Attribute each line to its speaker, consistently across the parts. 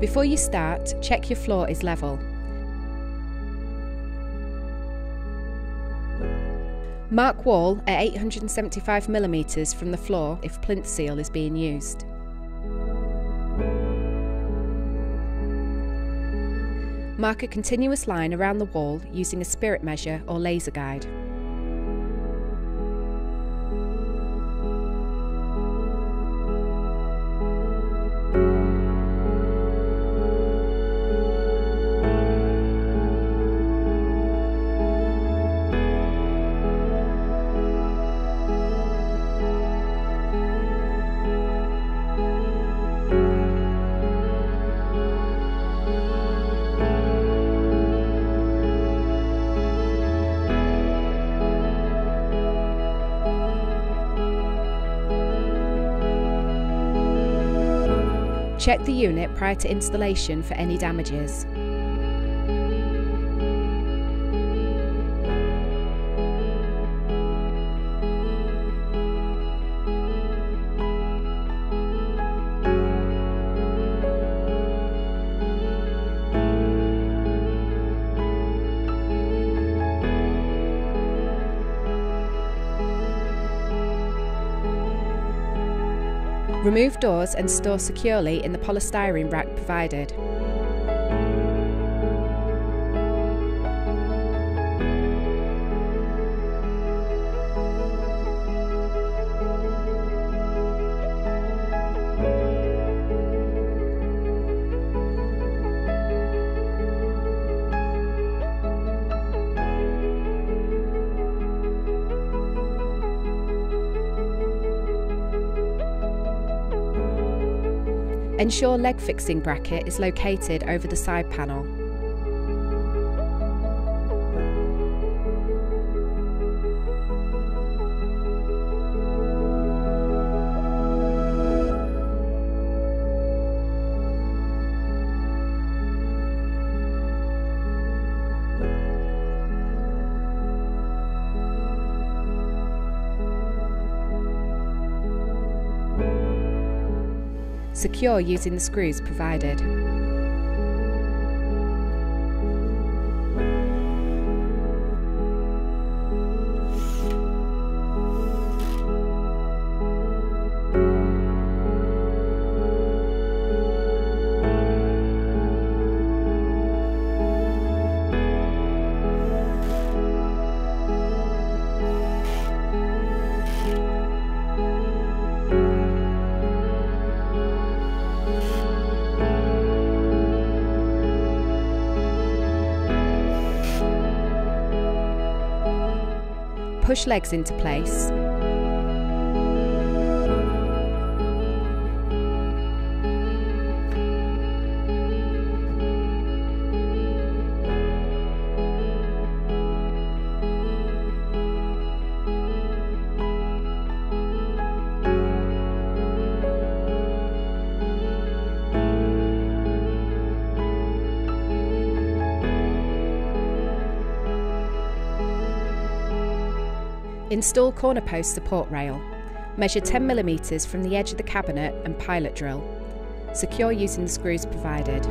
Speaker 1: Before you start, check your floor is level. Mark wall at 875mm from the floor if plinth seal is being used. Mark a continuous line around the wall using a spirit measure or laser guide. Check the unit prior to installation for any damages. Remove doors and store securely in the polystyrene rack provided. Ensure leg fixing bracket is located over the side panel. Secure using the screws provided. Push legs into place. Install corner post support rail. Measure 10mm from the edge of the cabinet and pilot drill. Secure using the screws provided.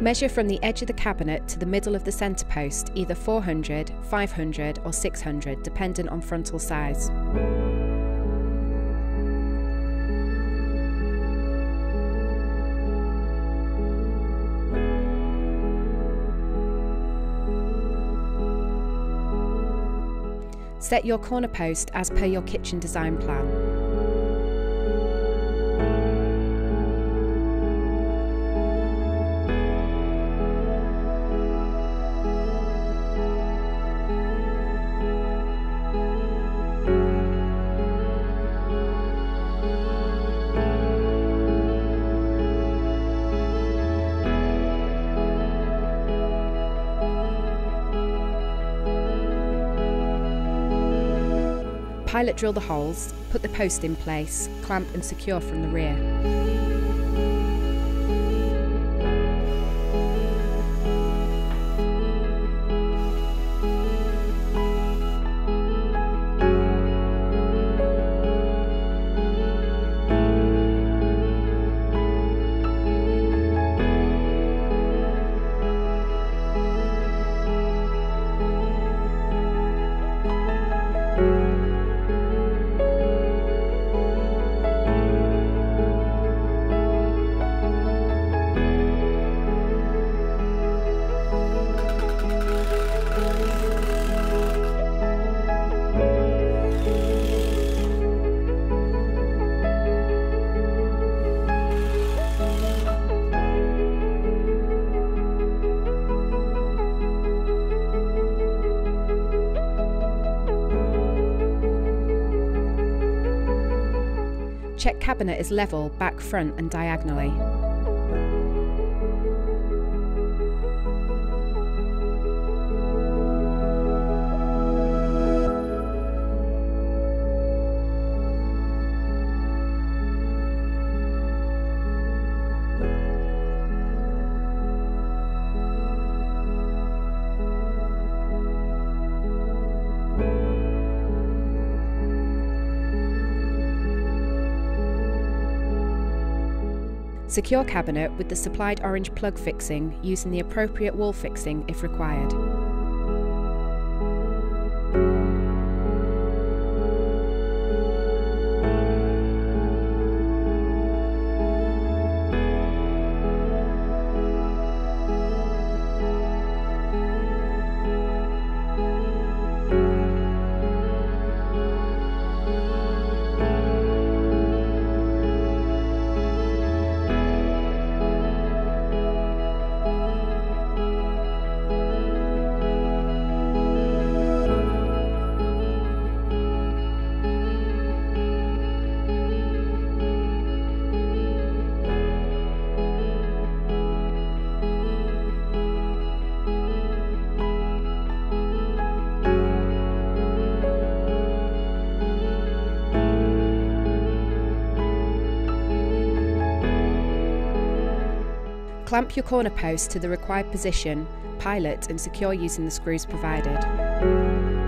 Speaker 1: Measure from the edge of the cabinet to the middle of the centre post either 400, 500 or 600 dependent on frontal size. Set your corner post as per your kitchen design plan. Pilot drill the holes, put the post in place, clamp and secure from the rear. Check cabinet is level back, front and diagonally. Secure cabinet with the supplied orange plug fixing using the appropriate wall fixing if required. Clamp your corner post to the required position, pilot and secure using the screws provided.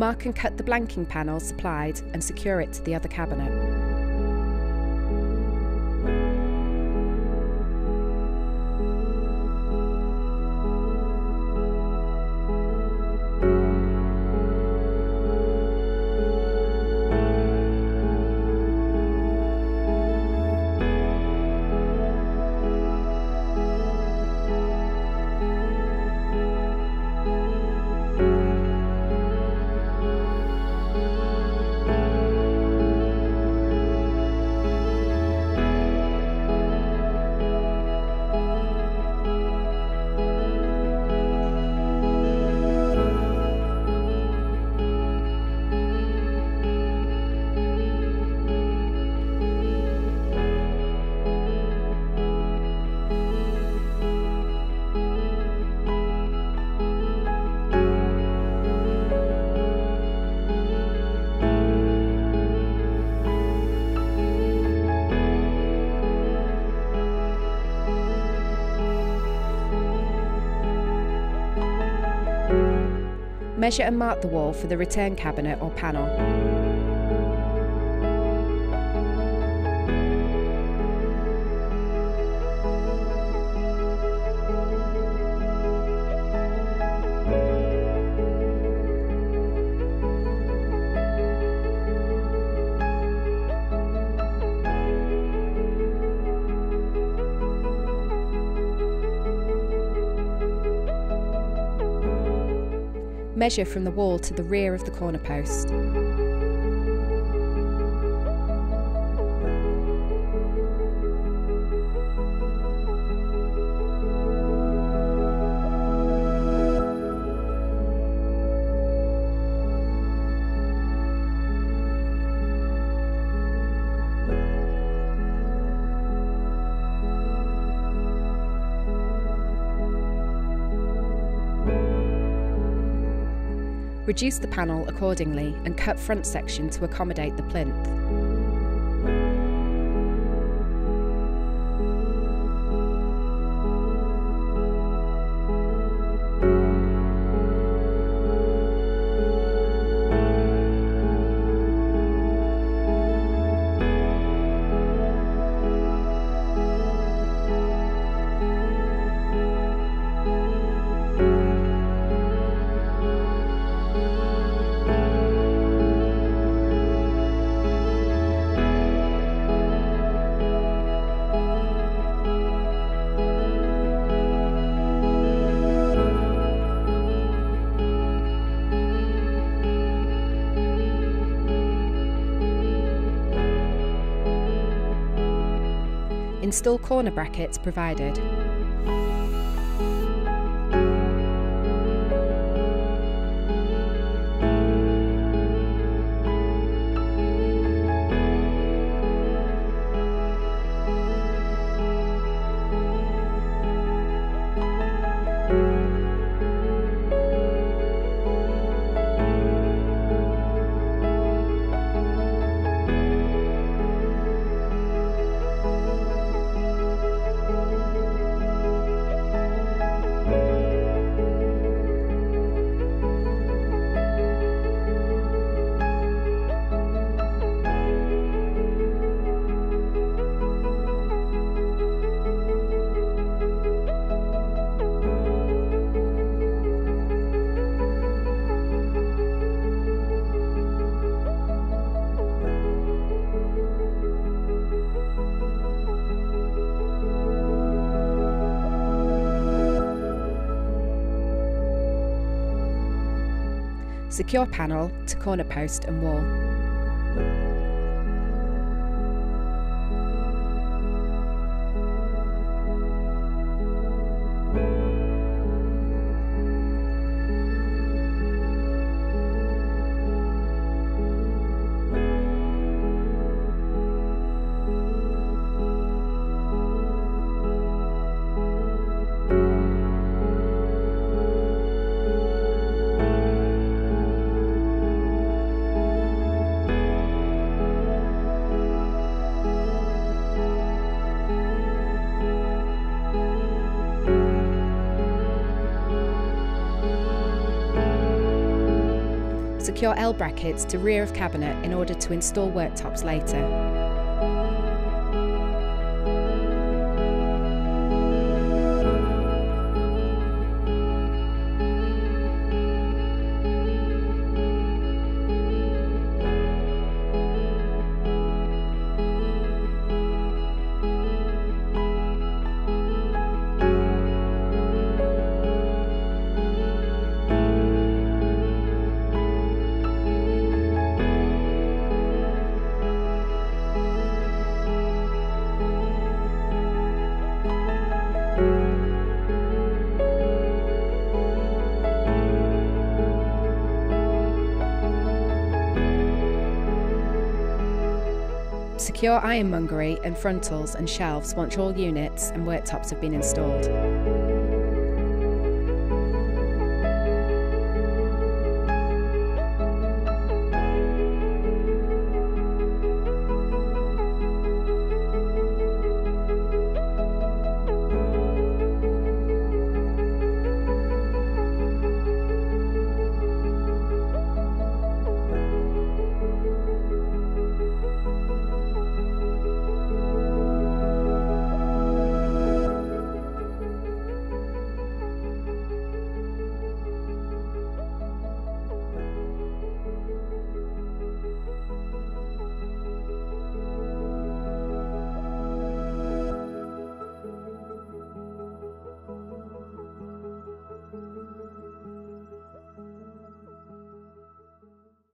Speaker 1: Mark and cut the blanking panel supplied and secure it to the other cabinet. Measure and mark the wall for the return cabinet or panel. Measure from the wall to the rear of the corner post. Reduce the panel accordingly and cut front section to accommodate the plinth. Install corner brackets provided. Secure panel to corner post and wall. Secure L brackets to rear of cabinet in order to install worktops later. Secure ironmongery and frontals and shelves once all units and worktops have been installed.